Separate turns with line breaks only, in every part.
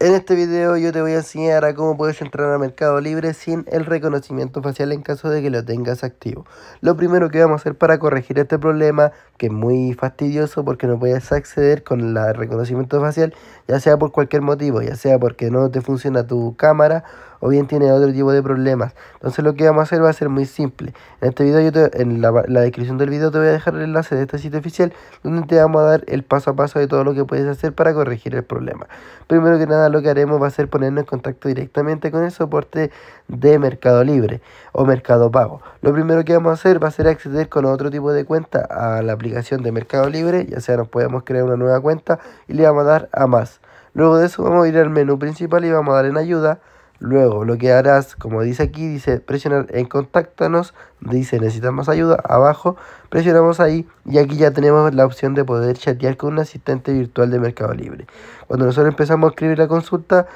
En este video yo te voy a enseñar a cómo puedes entrar a Mercado Libre sin el reconocimiento facial en caso de que lo tengas activo. Lo primero que vamos a hacer para corregir este problema, que es muy fastidioso porque no puedes acceder con el reconocimiento facial, ya sea por cualquier motivo, ya sea porque no te funciona tu cámara o bien tiene otro tipo de problemas. Entonces lo que vamos a hacer va a ser muy simple. En este video, yo te, en la, la, descripción del video te voy a dejar el enlace de este sitio oficial donde te vamos a dar el paso a paso de todo lo que puedes hacer para corregir el problema. Primero que nada lo que haremos va a ser ponernos en contacto directamente con el soporte de Mercado Libre o Mercado Pago. Lo primero que vamos a hacer va a ser acceder con otro tipo de cuenta a la aplicación de Mercado Libre, ya sea nos podemos crear una nueva cuenta y le vamos a dar a más. Luego de eso vamos a ir al menú principal y vamos a dar en ayuda Luego lo que harás, como dice aquí, dice presionar en contáctanos, dice necesitas más ayuda, abajo presionamos ahí y aquí ya tenemos la opción de poder chatear con un asistente virtual de Mercado Libre. Cuando nosotros empezamos a escribir la consulta,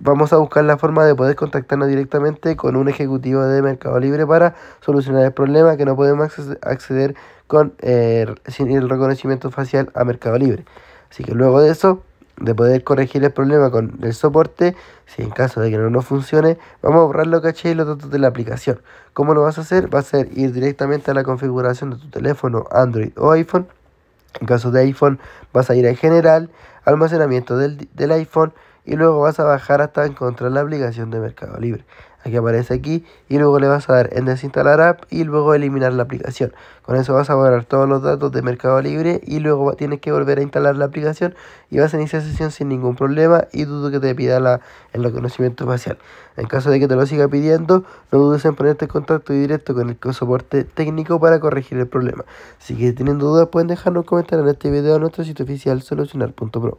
vamos a buscar la forma de poder contactarnos directamente con un ejecutivo de Mercado Libre para solucionar el problema que no podemos acceder con eh, sin el reconocimiento facial a Mercado Libre. Así que luego de eso de poder corregir el problema con el soporte, si en caso de que no nos funcione, vamos a borrar los caché y los datos de la aplicación. ¿Cómo lo vas a hacer? Va a ser ir directamente a la configuración de tu teléfono Android o iPhone. En caso de iPhone vas a ir a general, almacenamiento del, del iPhone y luego vas a bajar hasta encontrar la aplicación de Mercado Libre. Aquí aparece aquí y luego le vas a dar en desinstalar app y luego eliminar la aplicación. Con eso vas a borrar todos los datos de Mercado Libre y luego tienes que volver a instalar la aplicación y vas a iniciar sesión sin ningún problema y dudo que te pida la, el reconocimiento facial. En caso de que te lo siga pidiendo, no dudes en ponerte en contacto directo con el soporte técnico para corregir el problema. Si teniendo dudas pueden dejarnos un comentario en este video en nuestro sitio oficial solucionar.pro.